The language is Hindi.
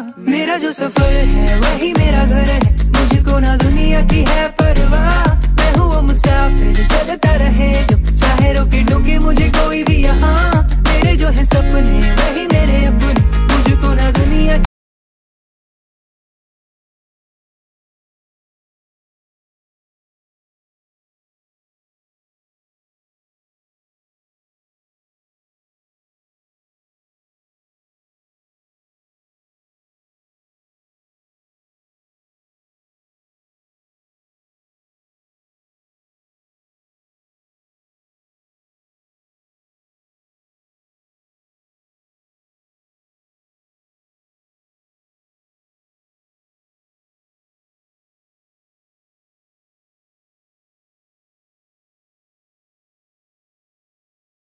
मेरा जो सफ़र है, वही मेरा घर है। मुझको ना दुनिया की है परवाह। मैं हूँ वो मुसाफिर चलता रहे जो चाहे रोके टोके मुझे कोई भी यहाँ। मेरे जो है सपने, वही मेरे अपने।